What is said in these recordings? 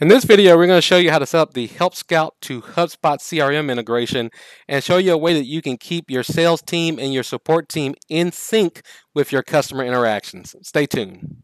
In this video, we're going to show you how to set up the Help Scout to HubSpot CRM integration and show you a way that you can keep your sales team and your support team in sync with your customer interactions. Stay tuned.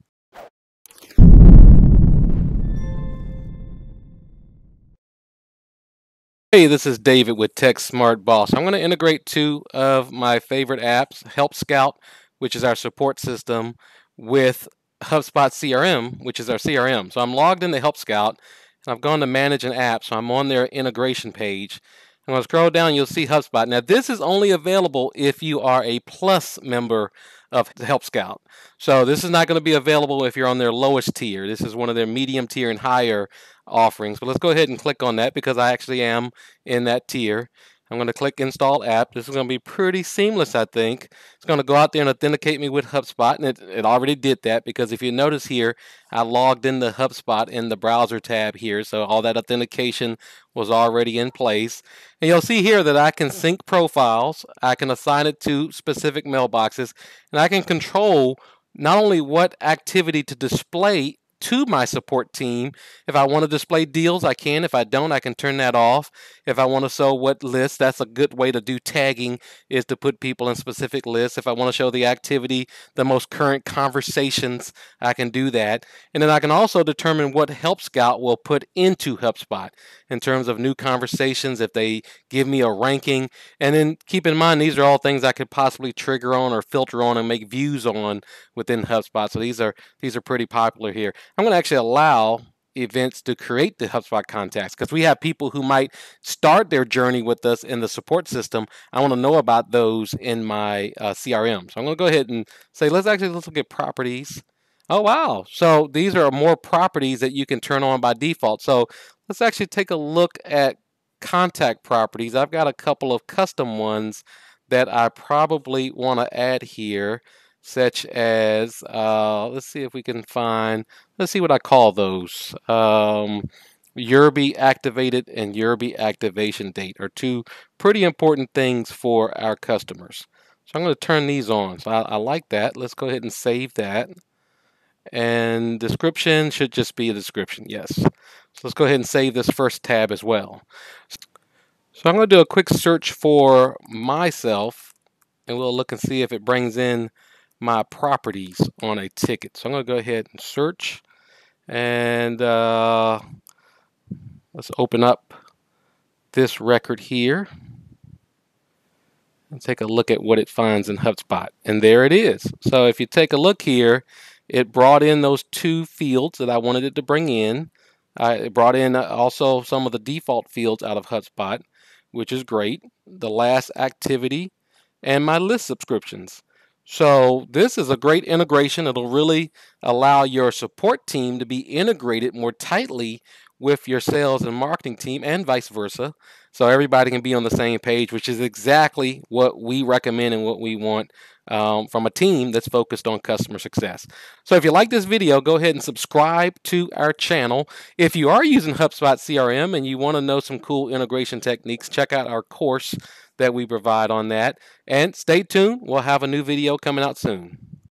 Hey, this is David with Tech Smart Boss. I'm going to integrate two of my favorite apps, Help Scout, which is our support system, with HubSpot CRM, which is our CRM. So I'm logged into Help Scout and I've gone to manage an app. So I'm on their integration page. I'm going to scroll down, you'll see HubSpot. Now this is only available if you are a plus member of Help Scout. So this is not going to be available if you're on their lowest tier. This is one of their medium tier and higher offerings. But let's go ahead and click on that because I actually am in that tier. I'm going to click Install App. This is going to be pretty seamless, I think. It's going to go out there and authenticate me with HubSpot, and it, it already did that because if you notice here, I logged into HubSpot in the browser tab here, so all that authentication was already in place. And you'll see here that I can sync profiles, I can assign it to specific mailboxes, and I can control not only what activity to display to my support team. If I want to display deals, I can. If I don't, I can turn that off. If I want to show what list, that's a good way to do tagging is to put people in specific lists. If I want to show the activity, the most current conversations, I can do that. And then I can also determine what Help Scout will put into HubSpot in terms of new conversations, if they give me a ranking. And then keep in mind, these are all things I could possibly trigger on or filter on and make views on within HubSpot. So these are these are pretty popular here. I'm going to actually allow events to create the HubSpot contacts because we have people who might start their journey with us in the support system. I want to know about those in my uh, CRM. So I'm going to go ahead and say, let's actually let's look at properties. Oh, wow. So these are more properties that you can turn on by default. So let's actually take a look at contact properties. I've got a couple of custom ones that I probably want to add here such as, uh, let's see if we can find, let's see what I call those. Um, Yerby activated and Yerby activation date are two pretty important things for our customers. So I'm going to turn these on. So I, I, like that. Let's go ahead and save that. And description should just be a description. Yes. So let's go ahead and save this first tab as well. So I'm going to do a quick search for myself and we'll look and see if it brings in my properties on a ticket. So I'm going to go ahead and search and uh, let's open up this record here and take a look at what it finds in HubSpot. And there it is. So if you take a look here, it brought in those two fields that I wanted it to bring in. I brought in also some of the default fields out of HubSpot, which is great. The last activity and my list subscriptions. So this is a great integration. It'll really allow your support team to be integrated more tightly with your sales and marketing team and vice versa. So everybody can be on the same page, which is exactly what we recommend and what we want um, from a team that's focused on customer success. So if you like this video, go ahead and subscribe to our channel. If you are using HubSpot CRM and you want to know some cool integration techniques, check out our course that we provide on that. And stay tuned. We'll have a new video coming out soon.